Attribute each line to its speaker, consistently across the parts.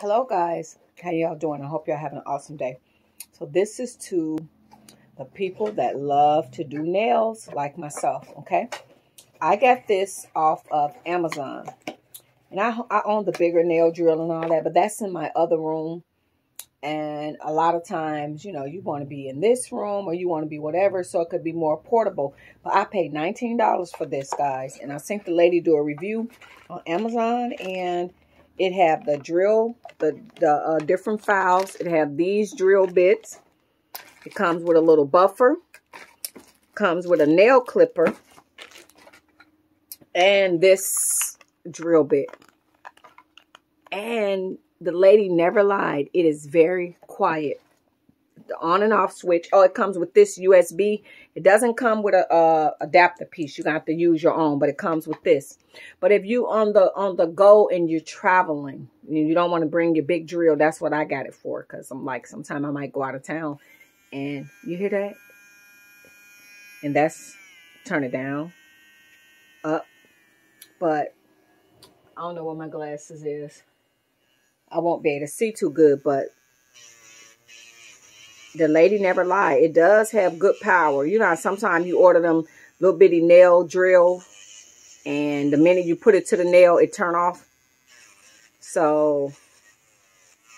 Speaker 1: Hello guys, how y'all doing? I hope y'all having an awesome day. So this is to the people that love to do nails like myself, okay? I got this off of Amazon. And I, I own the bigger nail drill and all that, but that's in my other room. And a lot of times, you know, you want to be in this room or you want to be whatever, so it could be more portable. But I paid $19 for this, guys. And I sent the lady do a review on Amazon and it have the drill, the, the uh, different files. It have these drill bits. It comes with a little buffer. Comes with a nail clipper. And this drill bit. And the lady never lied. It is very quiet the on and off switch. Oh, it comes with this USB. It doesn't come with a, a adapter piece. You're gonna have to use your own, but it comes with this. But if you on the on the go and you're traveling, you don't want to bring your big drill. That's what I got it for. Cause I'm like, sometime I might go out of town, and you hear that, and that's turn it down, up. But I don't know what my glasses is. I won't be able to see too good, but the lady never lied. It does have good power. You know, sometimes you order them little bitty nail drill and the minute you put it to the nail, it turn off. So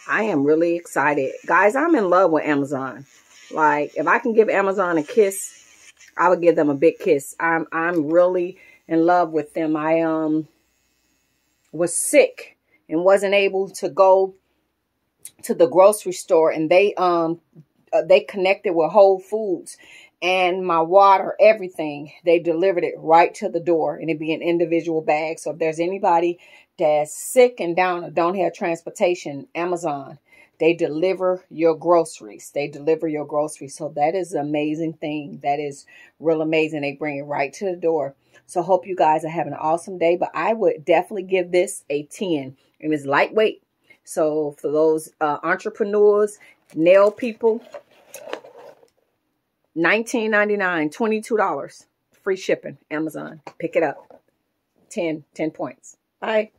Speaker 1: I am really excited. Guys, I'm in love with Amazon. Like, if I can give Amazon a kiss, I would give them a big kiss. I'm I'm really in love with them. I um was sick and wasn't able to go to the grocery store and they um uh, they connected with Whole Foods and my water, everything. They delivered it right to the door and it'd be an individual bag. So if there's anybody that's sick and down or don't have transportation, Amazon, they deliver your groceries. They deliver your groceries. So that is an amazing thing. That is real amazing. They bring it right to the door. So hope you guys are having an awesome day. But I would definitely give this a 10. It is lightweight. So for those uh, entrepreneurs nail people. $19.99, $22. Free shipping, Amazon. Pick it up. 10, 10 points. Bye.